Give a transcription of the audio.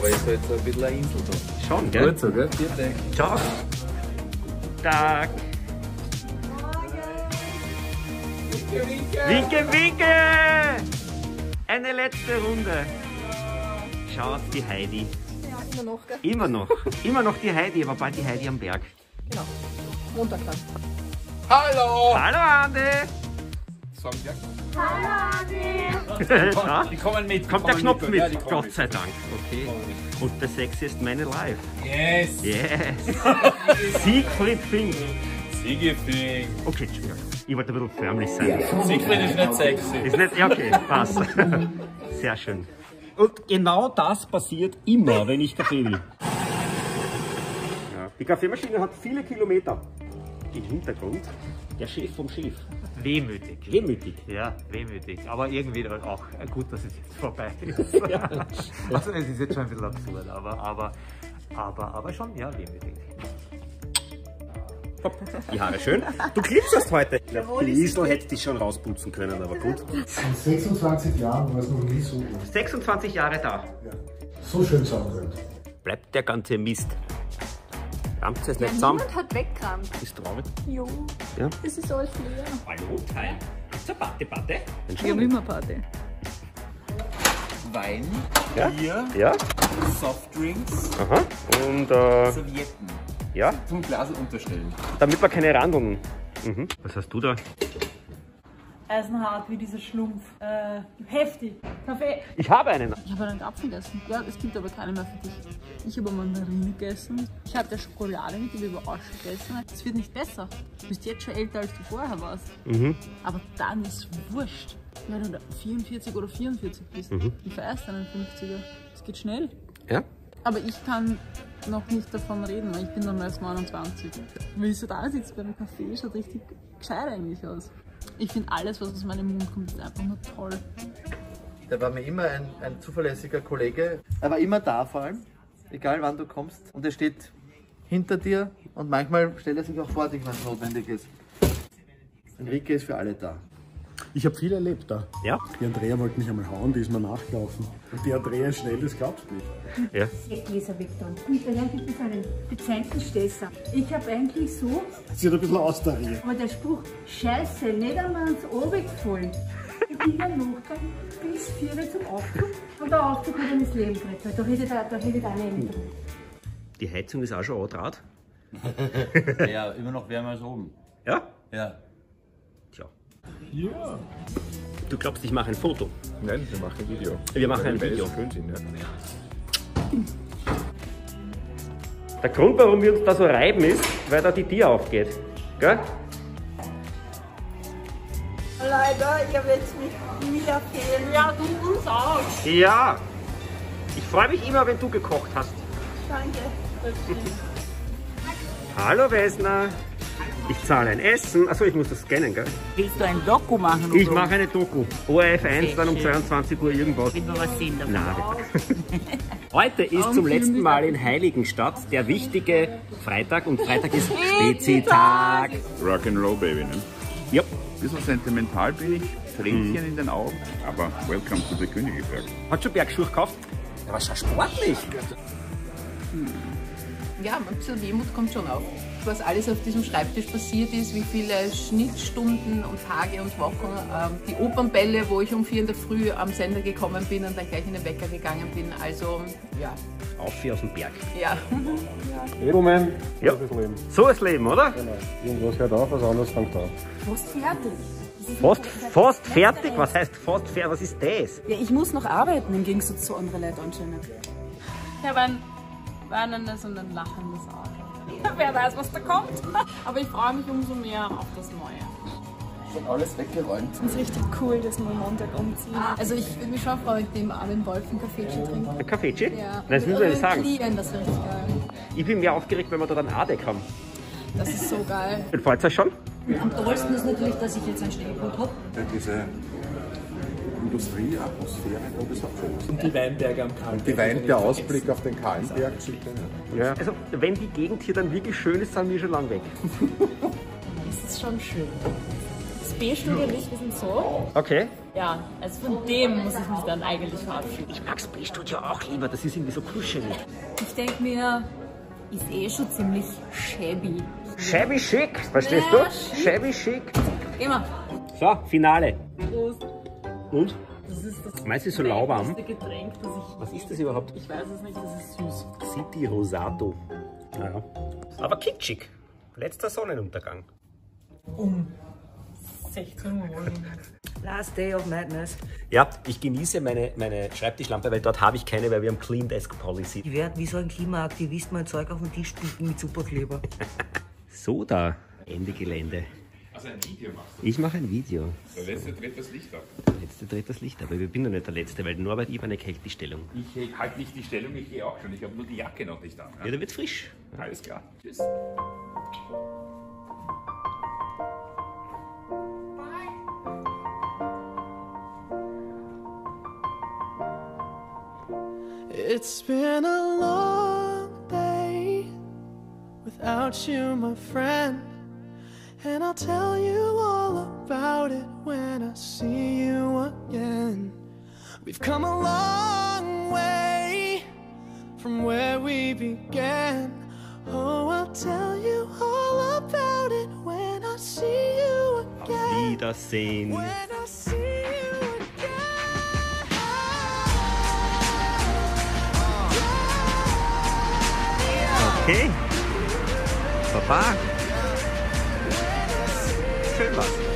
aber ist halt so ein bisschen eine Insel da. Schon, gell? Gut so, gell? Vielen Dank. Ciao. Tag. Winke, winke! Eine letzte Runde. Schaut die Heidi. Ja, immer noch, gell? Immer noch. Immer noch die Heidi, aber bald die Heidi am Berg. Genau. Montag dann. Hallo! Hallo Ande! Sagen wir. Schau, Die kommen mit. die Kommt der kommen Knopf mit, Ja, die kommen Gott sei Dank. Okay. Und der Sexiest Man Alive. Yes! Yes! Siegfried Fink. Siegefing. Okay, Entschuldigung. Ich wollte ein bisschen förmlich sein. Siegfried ist nicht sexy. Ist nicht, ja, okay, passt. Sehr schön. Und genau das passiert immer, wenn ich Kaffee will. Die Kaffeemaschine hat viele Kilometer. Im Hintergrund der Chef vom Chef. Wehmütig. Wehmütig. Ja, wehmütig. Aber irgendwie auch äh, gut, dass es jetzt vorbei ist. Also es ist jetzt schon ein bisschen absurd, aber, aber, aber, aber schon, ja, wehmütig. Hopp, Die Haare schön. Du glitzerst heute. Ich glaube, Liesl hätte dich schon rausputzen können, aber gut. In 26 Jahren war es noch nie so gut. 26 Jahre da. Ja. So schön zusammengekommen. Bleibt der ganze Mist. Rammt es nicht zusammen? Niemand hat weggerannt. Ist traurig. Jo. Ja. Es ist alles leer. Hallo, Teil. Gibt's eine Patte, Patte? Wir haben immer Party. Wein, Ja? Bier, Ja? Softdrinks, Aha. Und, äh, Servietten. ja? Zum Glas unterstellen. Damit wir keine Randeln. Mhm. Was hast du da? Eisenhart wie dieser Schlumpf. Äh, heftig. Kaffee. Ich habe einen. Ich habe einen Apfel gegessen. Ja, es gibt aber keine mehr für dich. Ich habe Mandarine gegessen. Ich habe der Schokolade mit dem Überrasch gegessen. Es wird nicht besser. Du bist jetzt schon älter, als du vorher warst. Mhm. Aber dann ist wurscht. Wenn du da 44 oder 44 bist, Mhm. ich vererst einen 50er. Es geht schnell. Ja? Aber ich kann noch nicht davon reden, weil ich bin dann erst 29. Wie ich so da sitze bei einem Kaffee, schaut richtig gescheit eigentlich aus. Ich finde alles, was aus meinem Mund kommt, ist einfach nur toll. Der war mir immer ein, ein zuverlässiger Kollege. Er war immer da vor allem, egal wann du kommst. Und er steht hinter dir und manchmal stellt er sich auch vor dich, wenn es notwendig ist. Enrique ist für alle da. Ich habe viel erlebt da. Ja? Die Andrea wollte mich einmal hauen, die ist mir nachgelaufen. Und die Andrea ist schnell, das glaubst du nicht. Ja. Gläser weg dann. Hinterher gibt es einen dezenten Stesser. Ich habe eigentlich so, Sie hat ein bisschen austariert. aber der Spruch, Scheiße, nicht einmal ans Ohr gefallen. Ich bin dann nachgegangen bis 4 Uhr zum Aufzug und der Aufzug hat ihm das Leben gerettet, weil da hätte ich, da hätte ich eine Änderung. Die Heizung ist auch schon andraht. Ja, immer noch wärmer als oben. Ja? Ja. Ja. Du glaubst, ich mache ein Foto? Nein, wir machen ein Video. Wir machen ein Video. schön ja. Der Grund, warum wir uns da so reiben, ist, weil da die Tür aufgeht. Gell? Leider, ihr werdet mich wieder fehlen. Ja, du uns auch. Ja. Ich freue mich immer, wenn du gekocht hast. Danke. Hallo Wesner. Ich zahle ein Essen. Achso, ich muss das scannen, gell? Willst du ein Doku machen? Ich mache eine Doku. ORF 1 dann um schön. 22 Uhr irgendwas. Will man was sehen davon? Nein. Heute ist zum letzten Mal in Heiligenstadt der wichtige Freitag und Freitag ist Spezi-Tag. Rock'n'Roll Baby, ne? Ja. Bisschen sentimental bin ich, Tränchen in den Augen, aber welcome to the Königsberg. Hat schon Bergschuhe gekauft? Der war schon sportlich. Ja, ein bisschen Wehmut kommt schon auf. Was alles auf diesem Schreibtisch passiert ist, wie viele Schnittstunden und Tage und Wochen, ähm, die Opernbälle, wo ich um vier in der Früh am Sender gekommen bin und dann gleich in den Wecker gegangen bin. Also, ja. Auf wie aus dem Berg. Ja. Edelmann, Ja. das Leben. So ist Leben, oder? Genau. Irgendwas hört auf, was anderes fängt an. Fast fertig. Fast, fast fertig? Was heißt fast fertig? Was ist das? Ja, ich muss noch arbeiten, im Gegensatz zu anderen Leuten anscheinend. Ich habe ein weinendes und ein lachendes Auge. Wer weiß, was da kommt. Aber ich freue mich umso mehr auf das Neue. Schon alles weggeräumt. Es ist richtig cool, dass wir Montag umziehen. Also ich würde mich schon freuen, mit dem armen Wolf einen Kaffee zu trinken. Ein Kaffeechi? Ja. Das müssen wir sagen. Lieben, das wäre richtig geil. Ich bin mehr aufgeregt, wenn wir da einen Adeck haben. Das ist so geil. Freut euch schon? Am tollsten ist natürlich, dass ich jetzt ein Stehpult habe. Diese Industrieatmosphäre, und das hat schon Und die Weinberge am Kalten. Die Wein, der Ausblick auf den Kahlenberg Ja. Also, wenn die Gegend hier dann wirklich schön ist, sind wir schon lang weg. Das ist schon schön. Das B-Studio und ich, wir sind so. Okay. Ja, also von dem muss ich mich dann eigentlich verabschieden. Ich mag's B-Studio auch lieber, das ist irgendwie so kuschelig. Ich denke mir, ist eh schon ziemlich shabby. Shabby chic, verstehst Ja, du? chic. Shabby chic. Immer. So, Finale. Prost. Und? Das ist das Meinst du, so lauwarm? Getränk, das ich... Was ist das überhaupt? Ich weiß es nicht, das ist süß. City Rosato. Naja. Aber kitschig. Letzter Sonnenuntergang. Um 16 Uhr. Last Day of Madness. Ja, ich genieße meine, meine Schreibtischlampe, weil dort habe ich keine, weil wir haben Clean Desk Policy. Ich werde wie so ein Klimaaktivist mein Zeug auf den Tisch bieten mit Superkleber. So da, Ende Gelände. Also ein Video machst Ich mache ein Video. Der letzte dreht das Licht ab. Der letzte dreht das Licht, aber ich bin noch nicht der Letzte, weil Norbert Ivanek hält die Stellung. Ich halte nicht die Stellung, ich gehe auch schon. Ich habe nur die Jacke noch nicht an. Ja, der wird frisch. Alles klar. Tschüss. It's been a long day without you, my friend. And I'll tell you all about it when I see you again. We've come a long way from where we began. Oh, I'll tell you all about it when I see you again. Wiedersehen. When I see you Okay. Baba. Schön was.